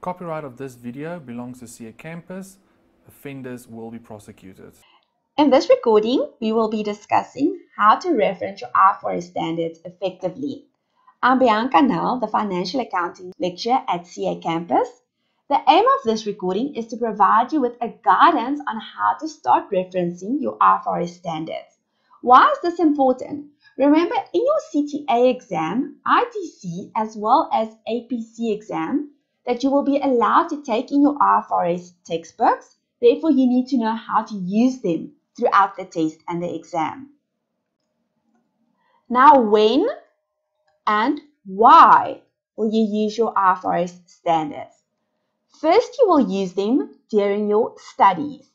Copyright of this video belongs to CA Campus. Offenders will be prosecuted. In this recording, we will be discussing how to reference your IFRS standards effectively. I'm Bianca Nel, the Financial Accounting Lecturer at CA Campus. The aim of this recording is to provide you with a guidance on how to start referencing your IFRS standards. Why is this important? Remember, in your CTA exam, ITC, as well as APC exam, that you will be allowed to take in your IFRS textbooks. Therefore, you need to know how to use them throughout the test and the exam. Now, when and why will you use your IFRS standards? First, you will use them during your studies.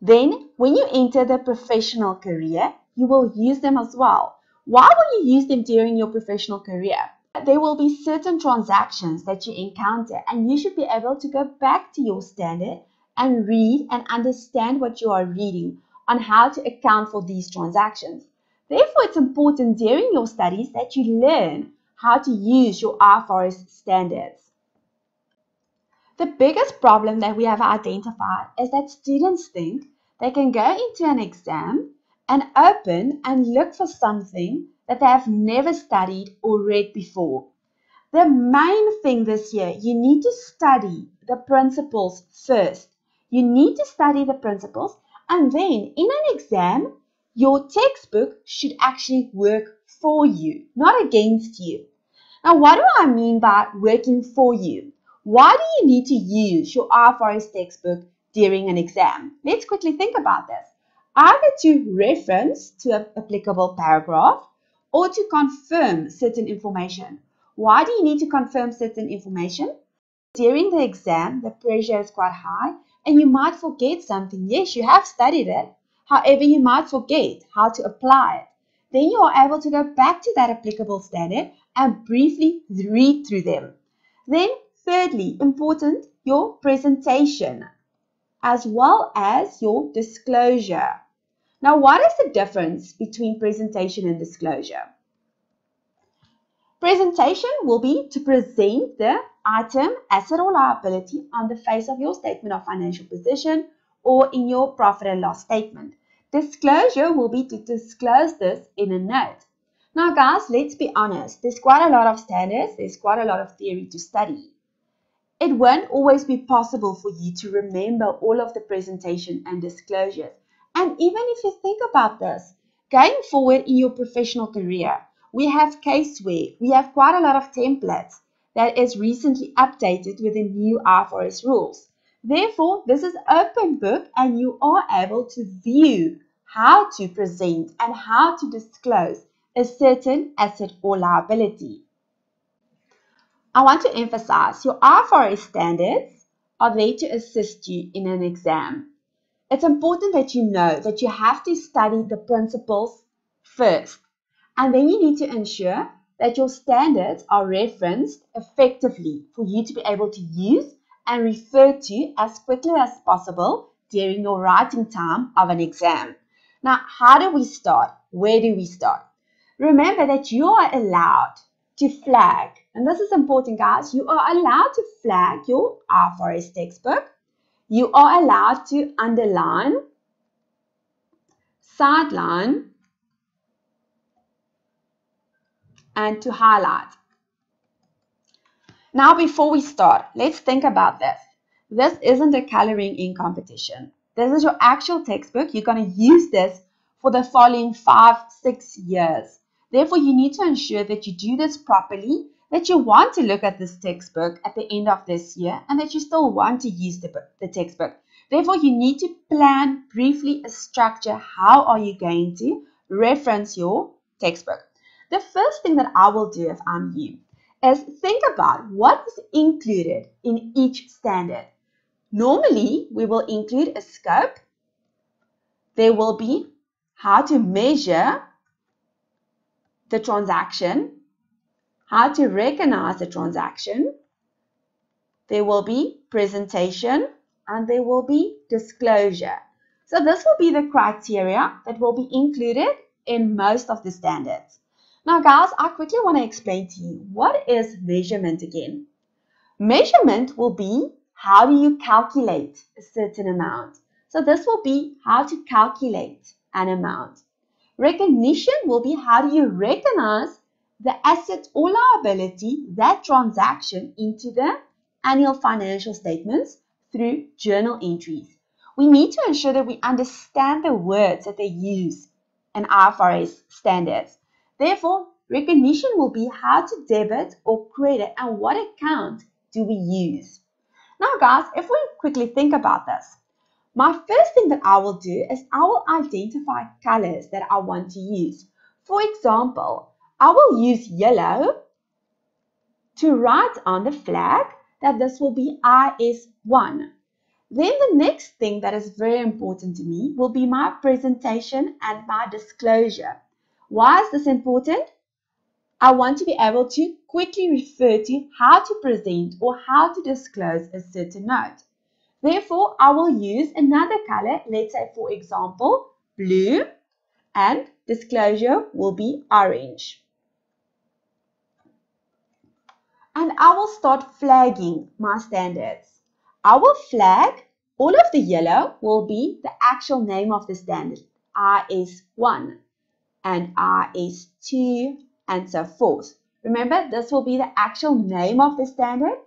Then, when you enter the professional career, you will use them as well. Why will you use them during your professional career? There will be certain transactions that you encounter, and you should be able to go back to your standard and read and understand what you are reading on how to account for these transactions. Therefore, it's important during your studies that you learn how to use your IFRS standards. The biggest problem that we have identified is that students think they can go into an exam and open and look for something that they have never studied or read before. The main thing this year, you need to study the principles first. You need to study the principles and then in an exam, your textbook should actually work for you, not against you. Now, what do I mean by working for you? Why do you need to use your IFRS textbook during an exam? Let's quickly think about this. Either to reference to an applicable paragraph or to confirm certain information. Why do you need to confirm certain information? During the exam, the pressure is quite high and you might forget something. Yes, you have studied it. However, you might forget how to apply it. Then you are able to go back to that applicable standard and briefly read through them. Then, thirdly, important, your presentation as well as your disclosure. Now, what is the difference between presentation and disclosure? Presentation will be to present the item, asset or liability on the face of your statement of financial position or in your profit and loss statement. Disclosure will be to disclose this in a note. Now guys, let's be honest, there's quite a lot of standards, there's quite a lot of theory to study. It won't always be possible for you to remember all of the presentation and disclosures. And even if you think about this, going forward in your professional career, we have caseware, we have quite a lot of templates that is recently updated with the new IFRS rules. Therefore, this is open book and you are able to view how to present and how to disclose a certain asset or liability. I want to emphasize your IFRS standards are there to assist you in an exam. It's important that you know that you have to study the principles first, and then you need to ensure that your standards are referenced effectively for you to be able to use and refer to as quickly as possible during your writing time of an exam. Now, how do we start? Where do we start? Remember that you are allowed to flag, and this is important, guys. You are allowed to flag your IFRS textbook you are allowed to underline, sideline, and to highlight. Now, before we start, let's think about this. This isn't a coloring in competition. This is your actual textbook. You're going to use this for the following five, six years. Therefore, you need to ensure that you do this properly that you want to look at this textbook at the end of this year and that you still want to use the, the textbook. Therefore, you need to plan briefly a structure. How are you going to reference your textbook? The first thing that I will do if I'm you is think about what is included in each standard. Normally, we will include a scope. There will be how to measure the transaction how to recognize the transaction. There will be presentation and there will be disclosure. So this will be the criteria that will be included in most of the standards. Now guys, I quickly want to explain to you what is measurement again. Measurement will be how do you calculate a certain amount. So this will be how to calculate an amount. Recognition will be how do you recognize the asset or liability, that transaction into the annual financial statements through journal entries. We need to ensure that we understand the words that they use in IFRS standards. Therefore, recognition will be how to debit or credit and what account do we use. Now guys, if we quickly think about this, my first thing that I will do is I will identify colors that I want to use. For example, I will use yellow to write on the flag that this will be IAS1. Then the next thing that is very important to me will be my presentation and my disclosure. Why is this important? I want to be able to quickly refer to how to present or how to disclose a certain note. Therefore, I will use another color, let's say for example, blue, and disclosure will be orange. And I will start flagging my standards. I will flag all of the yellow will be the actual name of the standard, IAS1 and IAS2 and so forth. Remember, this will be the actual name of the standard.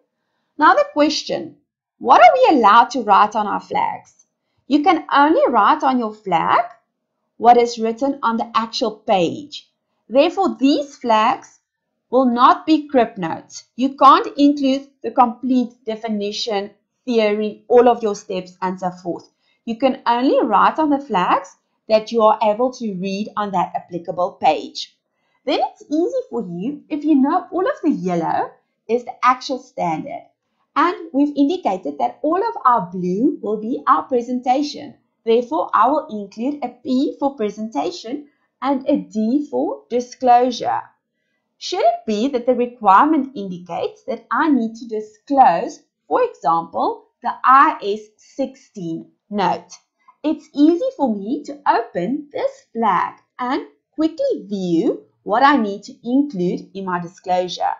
Now the question, what are we allowed to write on our flags? You can only write on your flag what is written on the actual page. Therefore, these flags will not be crib notes. You can't include the complete definition, theory, all of your steps and so forth. You can only write on the flags that you are able to read on that applicable page. Then it's easy for you if you know all of the yellow is the actual standard. And we've indicated that all of our blue will be our presentation. Therefore, I will include a P for presentation and a D for disclosure. Should it be that the requirement indicates that I need to disclose, for example, the IAS16 note, it's easy for me to open this flag and quickly view what I need to include in my disclosure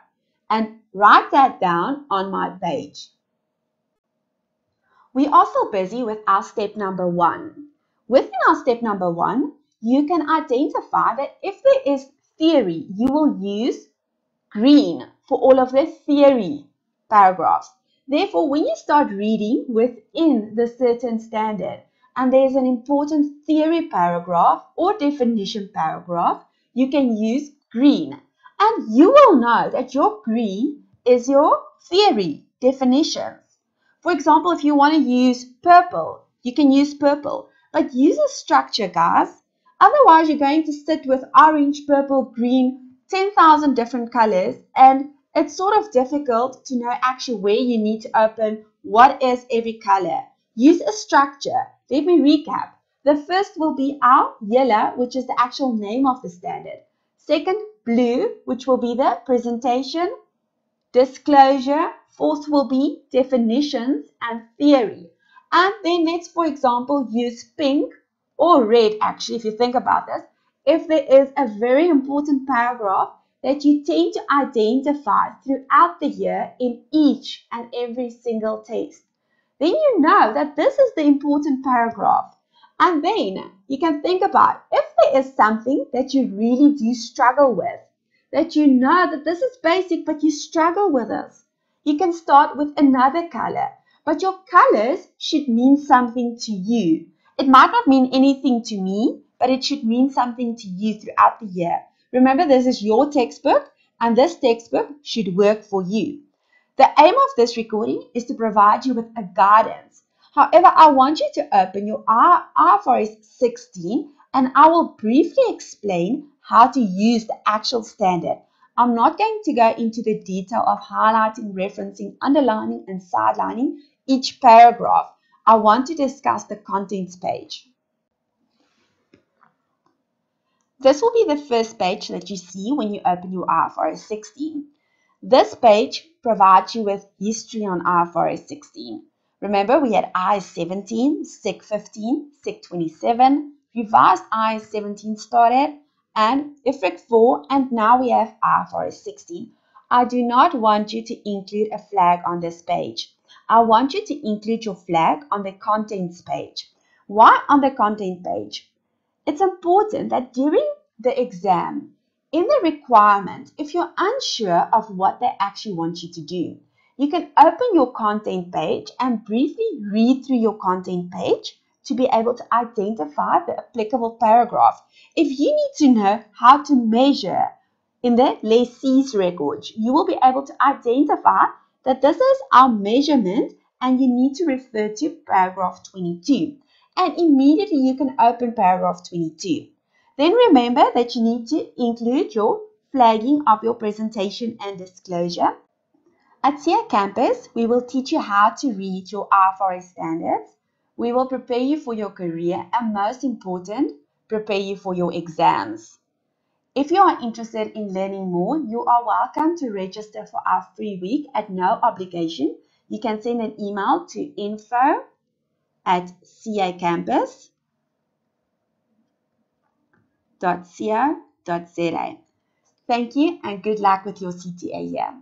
and write that down on my page. We are also busy with our step number one. Within our step number one, you can identify that if there is theory, you will use green for all of the theory paragraphs. Therefore, when you start reading within the certain standard and there's an important theory paragraph or definition paragraph, you can use green and you will know that your green is your theory definitions. For example, if you want to use purple, you can use purple. But use a structure, guys. Otherwise, you're going to sit with orange, purple, green, 10,000 different colors. And it's sort of difficult to know actually where you need to open what is every color. Use a structure. Let me recap. The first will be our yellow, which is the actual name of the standard. Second, blue, which will be the presentation, disclosure. Fourth will be definitions and theory. And then let's, for example, use pink or red, actually, if you think about this. If there is a very important paragraph that you tend to identify throughout the year in each and every single test, then you know that this is the important paragraph. And then you can think about if there is something that you really do struggle with, that you know that this is basic, but you struggle with this, you can start with another color. But your colors should mean something to you. It might not mean anything to me, but it should mean something to you throughout the year. Remember, this is your textbook, and this textbook should work for you. The aim of this recording is to provide you with a guidance However, I want you to open your IFRS 16 and I will briefly explain how to use the actual standard. I'm not going to go into the detail of highlighting, referencing, underlining, and sidelining each paragraph. I want to discuss the contents page. This will be the first page that you see when you open your IFRS 16. This page provides you with history on IFRS 16. Remember, we had IAS 17, SIC 15, SIC 27, revised IAS 17 started, and IFRIC 4, and now we have IFRS 16. I do not want you to include a flag on this page. I want you to include your flag on the contents page. Why on the content page? It's important that during the exam, in the requirement, if you're unsure of what they actually want you to do, you can open your content page and briefly read through your content page to be able to identify the applicable paragraph. If you need to know how to measure in the lessee's records, you will be able to identify that this is our measurement and you need to refer to paragraph 22. And immediately you can open paragraph 22. Then remember that you need to include your flagging of your presentation and disclosure. At CA Campus, we will teach you how to read your IFRS standards. We will prepare you for your career and most important, prepare you for your exams. If you are interested in learning more, you are welcome to register for our free week at no obligation. You can send an email to info at campus www.co.za. Thank you and good luck with your CTA year.